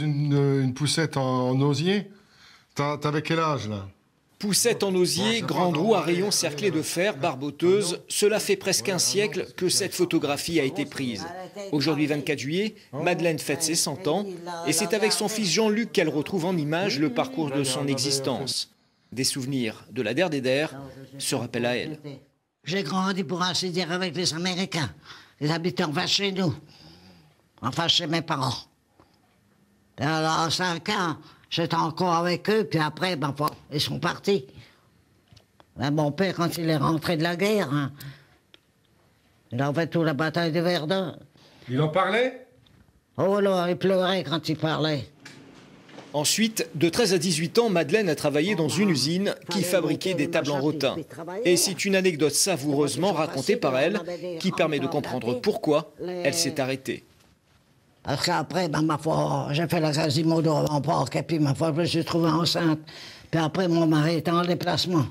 Une, une poussette en, en osier T'as- T'avais quel âge là? Poussette en osier, grande roue à rayons cerclés de fer, barboteuse, cela fait presque un siècle que cette photographie a été prise. Aujourd'hui 24 juillet, Madeleine fête ses 100 ans et c'est avec son fils Jean-Luc qu'elle retrouve en images le parcours de son existence. Des souvenirs de la der des der se rappellent à elle. J'ai grandi, pour ainsi dire, avec les Américains. Ils habitaient enfin chez nous. Enfin, chez mes parents. Et alors, à 5 ans, j'étais encore avec eux, puis après, ben, ils sont partis. Ben, mon père, quand il est rentré de la guerre, hein, il a fait toute la bataille de Verdun. Il en parlait? Oh là, il pleurait quand il parlait. Ensuite, de 13 à 18 ans, Madeleine a travaillé dans une usine qui fabriquait des tables en rotin. Et c'est une anecdote savoureusement racontée par elle qui permet de comprendre pourquoi elle s'est arrêtée. Parce qu'après, ben, ma foi, j'ai fait la Quasimodo en parc, et puis ma foi, je me suis trouvée enceinte. Puis après, mon mari était en déplacement.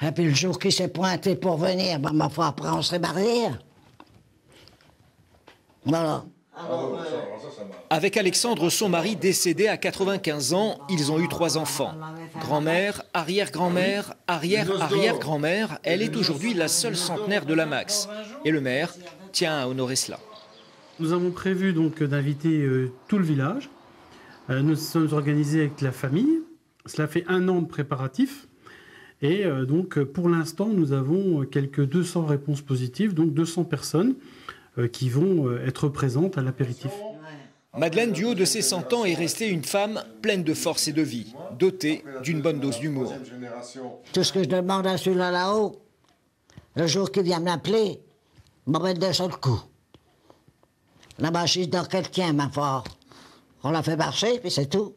Et puis le jour qu'il s'est pointé pour venir, ben, ma foi, après, on s'est mariés. Voilà. Avec Alexandre, son mari décédé à 95 ans, ils ont eu trois enfants. Grand-mère, arrière-grand-mère, arrière-arrière-grand-mère, elle est aujourd'hui la seule centenaire de la Max. Et le maire tient à honorer cela. Nous avons prévu donc d'inviter euh, tout le village. Euh, nous sommes organisés avec la famille. Cela fait un an de préparatifs. Et euh, donc, pour l'instant, nous avons quelques 200 réponses positives, donc 200 personnes qui vont être présentes à l'apéritif. Madeleine, du haut de ses 100 ans, est restée une femme pleine de force et de vie, dotée d'une bonne dose d'humour. Tout ce que je demande à celui-là là-haut, le jour qu'il vient m'appeler, m'en mettre d'un seul coup. La machine dans quelqu'un, ma foi. On la fait marcher, puis c'est tout.